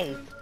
life.